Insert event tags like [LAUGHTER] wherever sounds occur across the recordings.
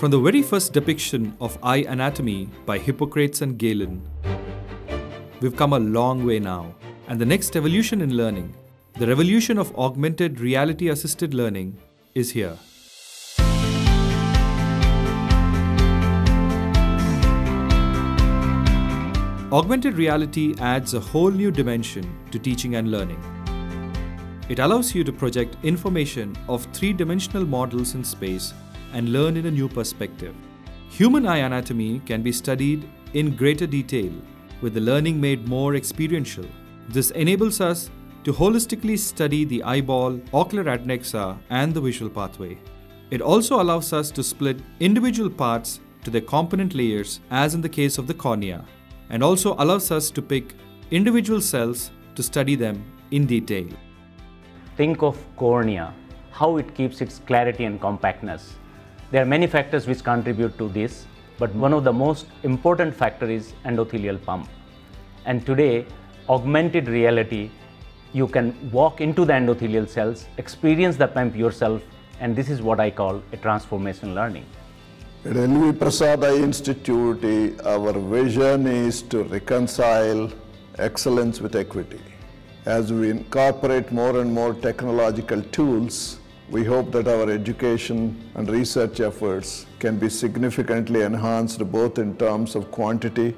From the very first depiction of eye anatomy by Hippocrates and Galen, we've come a long way now, and the next evolution in learning, the revolution of augmented reality assisted learning, is here. Augmented reality adds a whole new dimension to teaching and learning. It allows you to project information of three dimensional models in space and learn in a new perspective. Human eye anatomy can be studied in greater detail, with the learning made more experiential. This enables us to holistically study the eyeball, ocular adnexa, and the visual pathway. It also allows us to split individual parts to their component layers, as in the case of the cornea and also allows us to pick individual cells to study them in detail. Think of cornea, how it keeps its clarity and compactness. There are many factors which contribute to this, but one of the most important factor is endothelial pump. And today, augmented reality, you can walk into the endothelial cells, experience the pump yourself, and this is what I call a transformational learning. At LV Prasad Institute, our vision is to reconcile excellence with equity. As we incorporate more and more technological tools, we hope that our education and research efforts can be significantly enhanced both in terms of quantity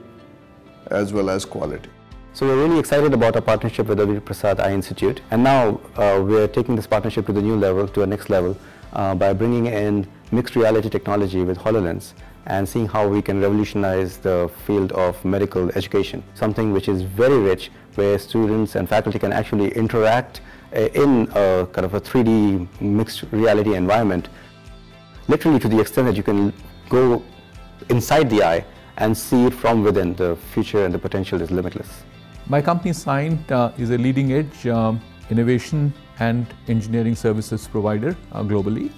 as well as quality. So we're really excited about our partnership with LV Prasad Eye Institute and now uh, we're taking this partnership to the new level, to a next level uh, by bringing in mixed reality technology with HoloLens and seeing how we can revolutionize the field of medical education, something which is very rich where students and faculty can actually interact in a kind of a 3D mixed reality environment, literally to the extent that you can go inside the eye and see it from within. The future and the potential is limitless. My company Cyient uh, is a leading edge um, innovation and engineering services provider uh, globally.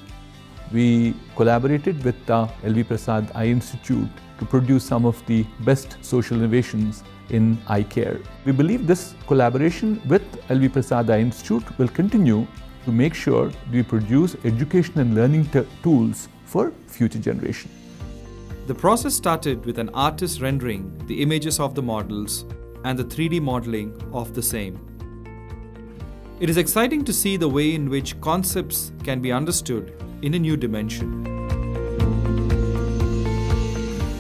We collaborated with the LV Prasad Eye Institute to produce some of the best social innovations in eye care. We believe this collaboration with LV Prasad Eye Institute will continue to make sure we produce education and learning tools for future generation. The process started with an artist rendering the images of the models and the 3D modeling of the same. It is exciting to see the way in which concepts can be understood in a new dimension.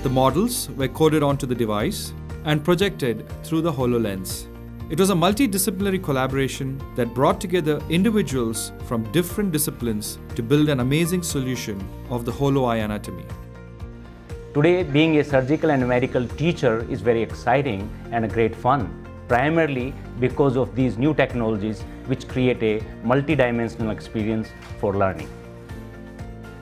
The models were coded onto the device and projected through the HoloLens. It was a multidisciplinary collaboration that brought together individuals from different disciplines to build an amazing solution of the holo eye anatomy. Today, being a surgical and medical teacher is very exciting and a great fun, primarily because of these new technologies which create a multidimensional experience for learning.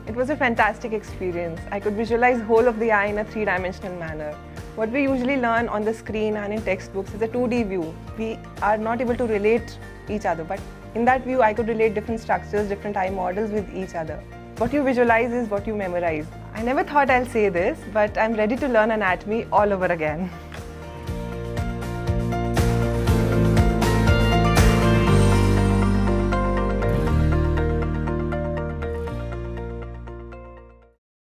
It was a fantastic experience. I could visualize whole of the eye in a three-dimensional manner. What we usually learn on the screen and in textbooks is a 2D view. We are not able to relate each other, but in that view, I could relate different structures, different eye models with each other. What you visualize is what you memorize. I never thought I'll say this, but I'm ready to learn anatomy all over again. [LAUGHS]